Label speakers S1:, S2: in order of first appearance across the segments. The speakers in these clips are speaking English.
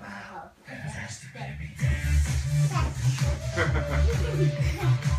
S1: Wow.
S2: Fantastic, baby.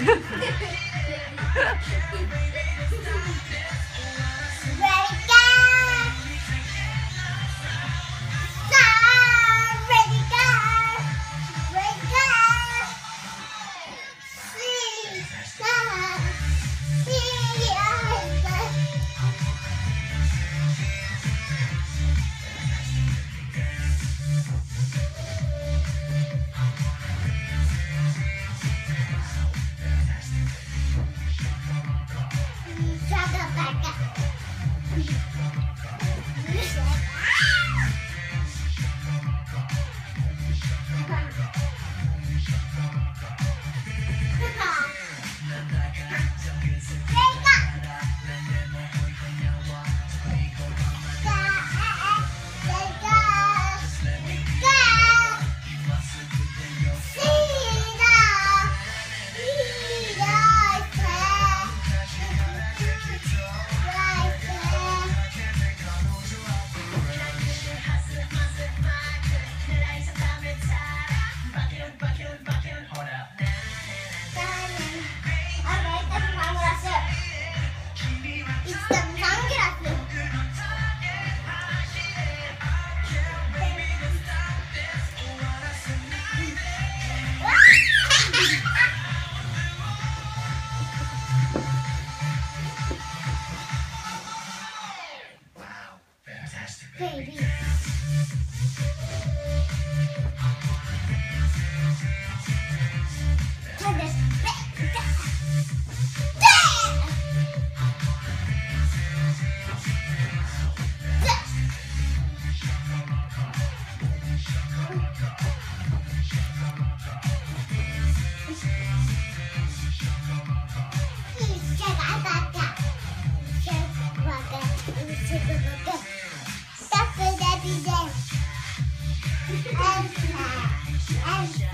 S2: Yeah.
S1: Baby. Elsa. Elsa.